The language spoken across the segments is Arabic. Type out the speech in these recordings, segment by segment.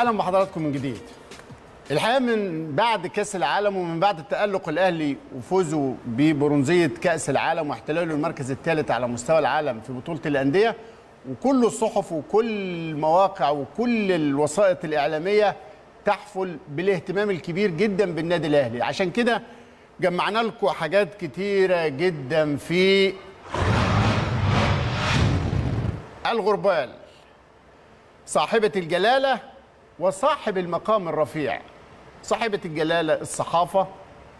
أهلا بحضراتكم من جديد. الحقيقة من بعد كأس العالم ومن بعد التالق الأهلي وفوزه ببرونزية كأس العالم واحتلاله المركز الثالث على مستوى العالم في بطولة الأندية. وكل الصحف وكل المواقع وكل الوسائط الإعلامية تحفل بالاهتمام الكبير جدا بالنادي الأهلي. عشان كده جمعنا لكم حاجات كتيرة جدا في الغربال. صاحبة الجلالة وصاحب المقام الرفيع صاحبة الجلالة الصحافة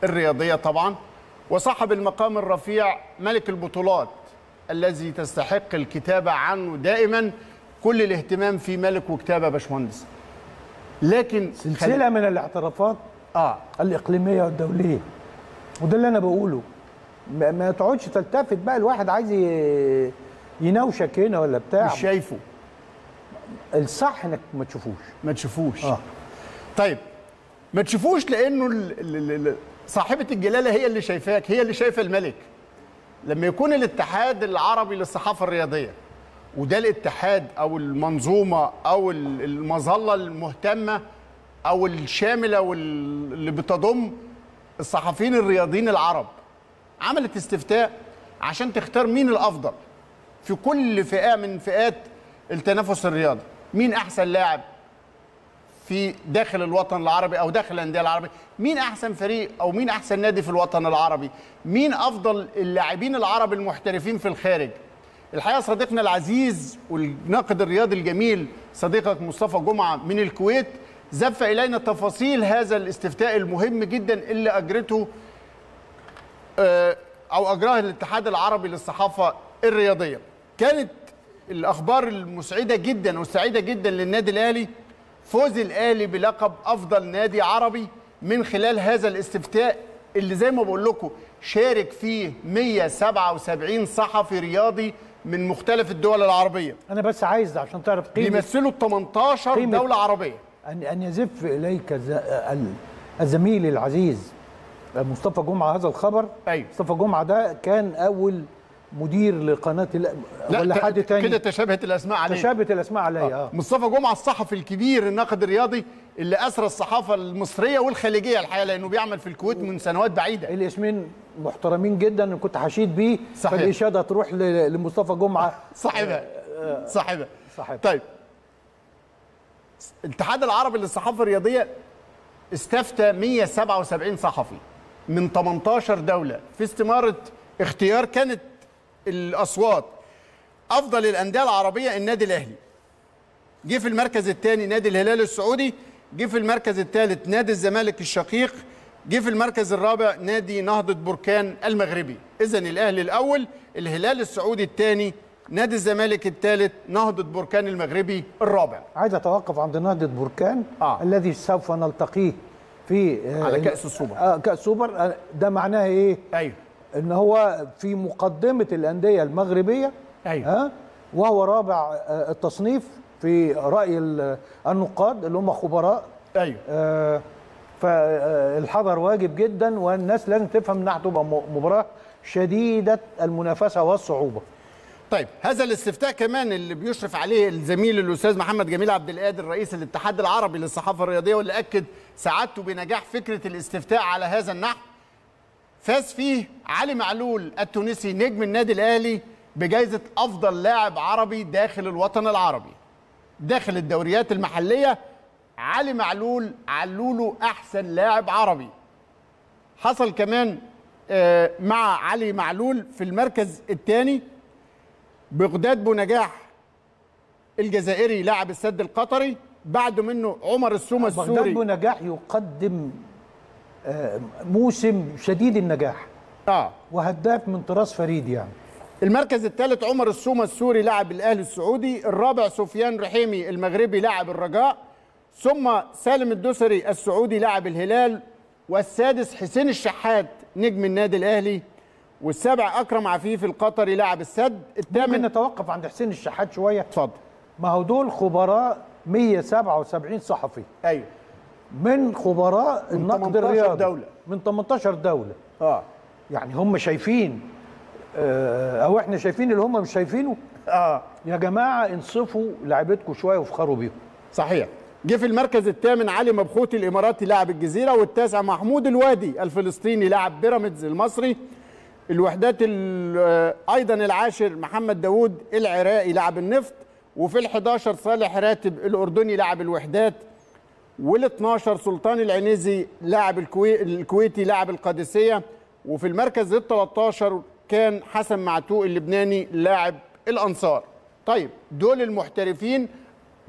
الرياضية طبعا وصاحب المقام الرفيع ملك البطولات الذي تستحق الكتابة عنه دائما كل الاهتمام في ملك وكتابة باشمهندس. لكن سلسلة من الاعترافات آه. الإقليمية والدولية. وده اللي أنا بقوله. ما, ما تقعدش تلتفت بقى الواحد عايز ي- يناوشك هنا ولا بتاع. مش شايفه. الصح إنك ما تشوفوش. ما تشوفوش. آه. طيب ما تشوفوش لأنه صاحبة الجلالة هي اللي شايفاك هي اللي شايفة الملك. لما يكون الاتحاد العربي للصحافة الرياضية وده الاتحاد أو المنظومة أو ال- المظلة المهتمة أو الشاملة واللي بتضم الصحفيين الرياضيين العرب عملت استفتاء عشان تختار مين الأفضل. في كل فئة من فئات التنافس الرياضي. مين أحسن لاعب في داخل الوطن العربي أو داخل الأندية العربي مين أحسن فريق أو مين أحسن نادي في الوطن العربي؟ مين أفضل اللاعبين العرب المحترفين في الخارج؟ الحقيقة صديقنا العزيز والناقد الرياضي الجميل صديقك مصطفى جمعة من الكويت زف إلينا تفاصيل هذا الاستفتاء المهم جدا اللي أجرته آه، أو أجراه الاتحاد العربي للصحافة الرياضية. كانت الأخبار المسعدة جدا والسعيده جدا للنادي الأهلي. فوز الأهلي بلقب أفضل نادي عربي من خلال هذا الاستفتاء اللي زي ما بقول لكم شارك فيه 177 صحفي رياضي من مختلف الدول العربية. أنا بس عايز عشان تعرف قيمة بيمثلوا 18 قيمة- دولة عربية. أن أن يزف إليك الزميل العزيز مصطفى جمعة هذا الخبر. أيوة. مصطفى جمعة ده كان أول مدير لقناة ال- ولا حد تاني؟ كده تشابهت الأسماء عليه. تشابت الأسماء عليا آه. مصطفى جمعة الصحفي الكبير الناقد الرياضي اللي أسرى الصحافة المصرية والخليجية الحقيقة لأنه بيعمل في الكويت من سنوات بعيدة. الاسمين محترمين جدا كنت حشيد بيه صحيح. فالاشاده تروح ل- لمصطفى جمعة. صاحبها. صاحبها. صاحبها. طيب. الاتحاد العربي للصحافة الرياضية استفتى 177 صحفي من 18 دولة في استمارة اختيار كانت الأصوات. أفضل الأندية العربية النادي الأهلي. جه في المركز الثاني نادي الهلال السعودي جه في المركز الثالث نادي الزمالك الشقيق جه في المركز الرابع نادي نهضة بركان المغربي. إذا الأهلي الأول الهلال السعودي الثاني نادي الزمالك الثالث نهضة بركان المغربي الرابع. عايز أتوقف عند نهضة بركان آه. الذي سوف نلتقيه في آه، على كأس السوبر. آه كأس سوبر آه، ده معناه إيه؟ أيوه. إن هو في مقدمة الأندية المغربية أيوه. ها وهو رابع آه، التصنيف في رأي ال- النقاد اللي هم خبراء. أيوه. آه، فالحذر واجب جدا والناس لازم تفهم إنها هتبقى مباراة شديدة المنافسة والصعوبة. طيب هذا الاستفتاء كمان اللي بيشرف عليه الزميل الأستاذ محمد جميل عبد القادر رئيس الاتحاد العربي للصحافة الرياضية واللي أكد سعادته بنجاح فكرة الاستفتاء على هذا النحو. فاز فيه علي معلول التونسي نجم النادي الأهلي بجائزة أفضل لاعب عربي داخل الوطن العربي. داخل الدوريات المحلية علي معلول علوله أحسن لاعب عربي. حصل كمان آه، مع علي معلول في المركز الثاني بغداد بونجاح الجزائري لاعب السد القطري بعد منه عمر السومة بغداد السوري. بنجاح يقدم آه، موسم شديد النجاح. آه. وهداف من طراز فريد يعني. المركز الثالث عمر السومة السوري لاعب الأهلي السعودي الرابع سفيان رحيمي المغربي لاعب الرجاء ثم سالم الدوسري السعودي لاعب الهلال والسادس حسين الشحات نجم النادي الأهلي والسابع أكرم عفيف القطري لاعب السد ممكن الثامن نتوقف عند حسين الشحات شوية؟ اتفضل. ما هو دول خبراء 177 صحفي. أيوه. من خبراء من النقد 18 الرياضي. دولة. من 18 دولة. آه. يعني هم شايفين آه، أو إحنا شايفين اللي هم مش شايفينه. آه. يا جماعة انصفوا لعيبتكم شوية وافخروا بيهم. صحيح. جه في المركز الثامن علي مبخوتي الاماراتي لاعب الجزيرة والتاسع محمود الوادي الفلسطيني لاعب بيراميدز المصري. الوحدات ال- أيضا العاشر محمد داوود العراقي لاعب النفط وفي ال11 صالح راتب الأردني لاعب الوحدات. وال12 سلطان العنيزي لاعب الكوي... الكويتي لاعب القادسية. وفي المركز ال13 كان حسن معتوق اللبناني لاعب الأنصار. طيب دول المحترفين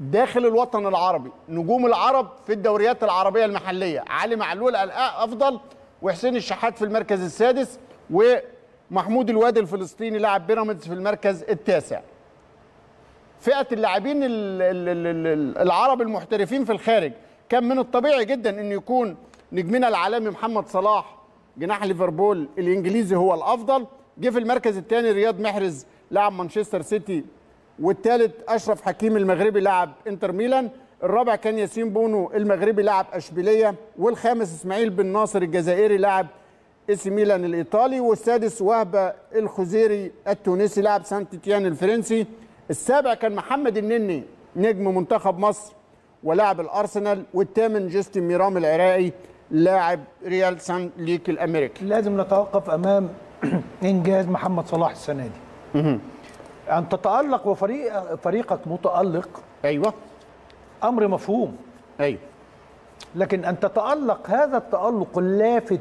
داخل الوطن العربي. نجوم العرب في الدوريات العربية المحلية. علي معلول الافضل وحسين الشحات في المركز السادس ومحمود الوادي الفلسطيني لاعب بيراميدز في المركز التاسع. فئة اللاعبين ال- ال- ال- ال- العرب المحترفين في الخارج كان من الطبيعي جدا إن يكون نجمنا العالمي محمد صلاح جناح ليفربول الإنجليزي هو الأفضل. جه في المركز الثاني رياض محرز لاعب مانشستر سيتي والثالث أشرف حكيمي المغربي لاعب إنتر ميلان. الرابع كان ياسين بونو المغربي لاعب أشبيلية والخامس إسماعيل بن ناصر الجزائري لاعب اس ميلان الإيطالي والسادس وهبي الخزري التونسي لاعب سانت إتيان الفرنسي. السابع كان محمد النني نجم منتخب مصر. ولاعب الأرسنال والثامن جيستن ميرام العراقي لاعب ريال سان ليك الأمريكي. لازم نتوقف أمام إنجاز محمد صلاح السنة دي. أن تتألق وفريق فريقك متألق أيوه. أمر مفهوم. أيوه. لكن أن تتألق هذا التألق اللافت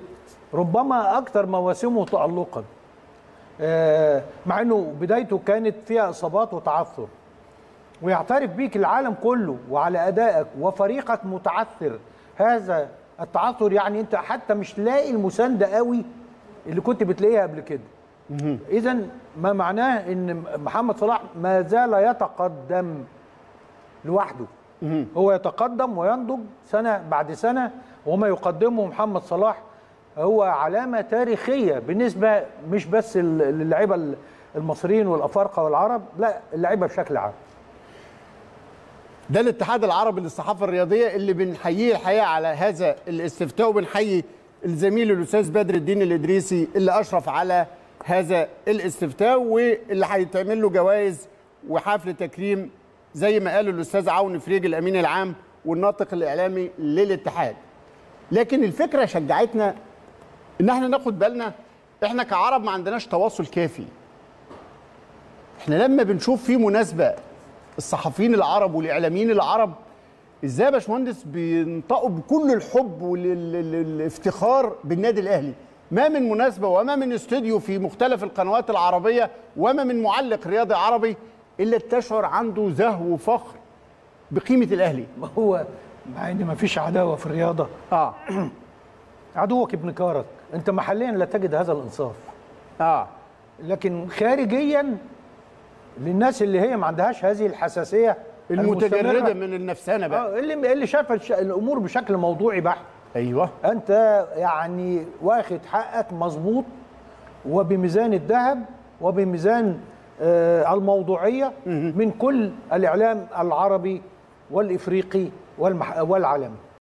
ربما أكثر مواسمه تالقا آه، مع إنه بدايته كانت فيها إصابات وتعثر. ويعترف بيك العالم كله وعلى أدائك وفريقك متعثر. هذا التعثر يعني أنت حتى مش لاقي المساندة قوي اللي كنت بتلاقيها قبل كده. اذا ما معناه إن محمد صلاح ما زال يتقدم لوحده. هو يتقدم وينضج سنة بعد سنة وما يقدمه محمد صلاح هو علامة تاريخية بالنسبة مش بس لل- للاعيبه المصريين والأفارقة والعرب لا اللعيبة بشكل عام. ده الاتحاد العربي للصحافة الرياضية اللي بنحييه الحقيقة على هذا الاستفتاء وبنحيي الزميل الأستاذ بدر الدين الإدريسي اللي أشرف على هذا الاستفتاء واللي هيتعمل له جوائز وحفل تكريم زي ما قال الأستاذ عون فريج الأمين العام والناطق الإعلامي للاتحاد. لكن الفكرة شجعتنا إن إحنا ناخد بالنا إحنا كعرب ما عندناش تواصل كافي. إحنا لما بنشوف في مناسبة الصحفيين العرب والإعلاميين العرب إزاي يا باشمهندس بينطقوا بكل الحب والافتخار بالنادي الأهلي؟ ما من مناسبة وما من استوديو في مختلف القنوات العربية وما من معلق رياضي عربي إلا تشعر عنده زهو وفخر بقيمة الأهلي. ما هو؟ مع إن ما فيش عداوة في الرياضة. آه. عدوك ابن كارك. أنت محليا لا تجد هذا الإنصاف. آه. لكن خارجيا للناس اللي هي ما عندهاش هذه الحساسية المتجردة. من النفسانة بقى. آه، اللي اللي شاف الأمور بشكل موضوعي بحت أيوه. أنت يعني واخد حقك مظبوط وبميزان الذهب وبميزان آه، الموضوعية من كل الإعلام العربي والإفريقي والمح... والعالمي.